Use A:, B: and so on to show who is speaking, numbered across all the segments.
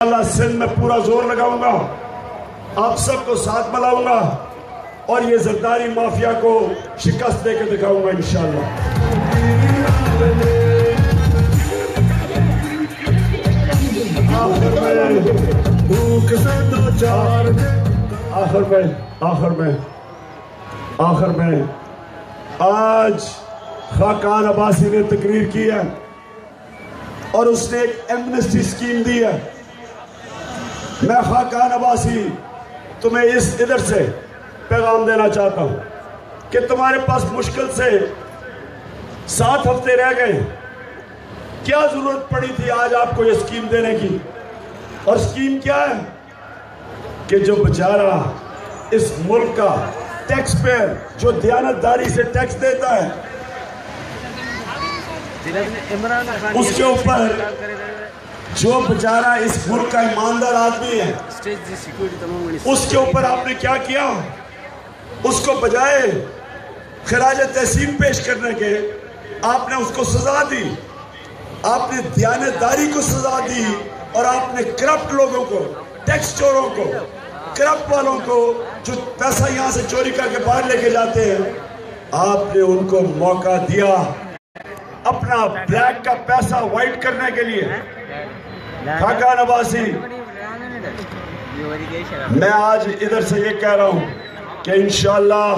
A: اللہ سندھ میں پورا زور لگاؤں گا، آپ سب کو ساتھ ملاؤں گا اور یہ زرداری مافیا کو شکست دے کے دکھاؤں گا انشاءاللہ۔ آخر میں آخر میں آخر میں آخر میں آج خاکان عباسی نے تقریر کی ہے اور اس نے ایک ایمنسٹی سکیم دی ہے۔ میں خاکان عباسی تمہیں اس ادھر سے پیغام دینا چاہتا ہوں کہ تمہارے پاس مشکل سے سات ہفتے رہ گئے کیا ضرورت پڑی تھی آج آپ کو یہ سکیم دینے کی؟ اور سکیم کیا ہے؟ کہ جو بچارہ اس ملک کا ٹیکس پیئر، جو دیانتداری سے ٹیکس دیتا ہے، اس کے اوپر جو بچارہ اس ملک کا ایماندار آدمی ہے اس کے اوپر آپ نے کیا کیا؟ اس کو بجائے خراج تحسین پیش کرنے کے آپ نے اس کو سزا دی۔ آپ نے دیانتداری کو سزا دی اور آپ نے کرپٹ لوگوں کو ٹیکس چوروں کو کرپٹ والوں کو جو پیسہ یہاں سے چوری کر کے باہر لے کے جاتے ہیں آپ نے ان کو موقع دیا۔ اپنا بلیک کا پیسہ وائٹ کرنے کے لیے۔ خاکان عباسی میں آج ادھر سے یہ کہہ رہا ہوں کہ انشاءاللہ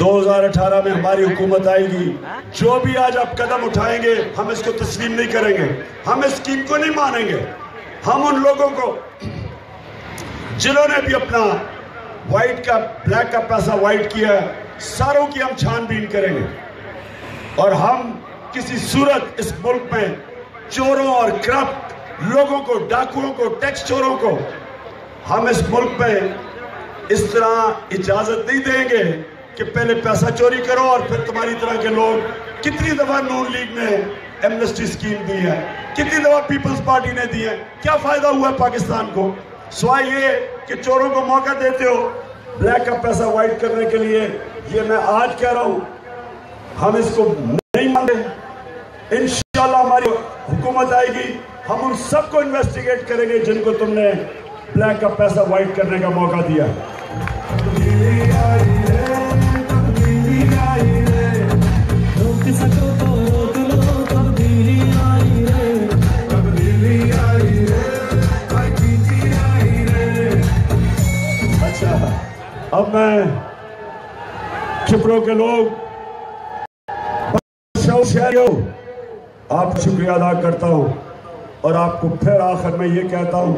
A: دو ہزار اٹھارہ میں ہماری حکومت آئے گی۔ جو بھی آج آپ قدم اٹھائیں گے ہم اس کو تسلیم نہیں کریں گے۔ ہم اس اسکیم کو نہیں مانیں گے۔ ہم ان لوگوں کو جنہوں نے بھی اپنا وائٹ کا بلیک کا پیسہ وائٹ کیا ہے ساروں کی ہم چھان بین کریں گے۔ اور ہم کسی صورت اس ملک میں چوروں اور کرپٹ لوگوں کو، ڈاکوؤں کو ٹیکس چوروں کو ہم اس ملک میں اس طرح اجازت نہیں دیں گے کہ پہلے پیسہ چوری کرو اور پھر تمہاری طرح کے لوگ کتنی دفعہ نون لیگ نے ایمنسٹی سکیم دی ہے، کتنی دفعہ پیپلز پارٹی نے دی ہے۔ کیا فائدہ ہوا ہے پاکستان کو؟ سوائے یہ کہ چوروں کو موقع دیتے ہو بلیک کا پیسہ وائٹ کرنے کے لیے، یہ میں آج کہہ رہا ہوں، ہم اس کو نہیں مانگے انشاءاللہ ہماری حکومت آئے گی۔ ہم ان سب کو انویسٹیگیٹ کریں گے جن کو تم نے بلیک کا پیسہ وائٹ کرنے کا موقع دیا۔ اچھا اب میں چپروں کے لوگ شہریوں آپ شکریہ ادا کرتا ہوں۔ اور آپ کو پھر آخر میں یہ کہتا ہوں،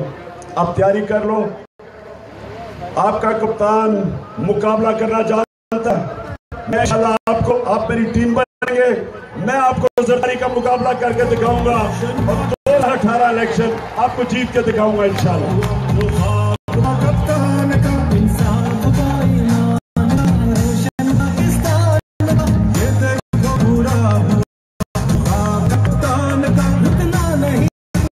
A: آپ تیاری کر لو۔ آپ کا کپتان مقابلہ کرنا جانتا ہے۔ میں انشاءاللہ آپ کو، آپ میری ٹیم بنیں گے۔ میں آپ کو زرداری کا مقابلہ کر کے دکھاؤں گا۔ اور دو ہزار اٹھارہ الیکشن آپ کو جیت کے دکھاؤں گا انشاءاللہ۔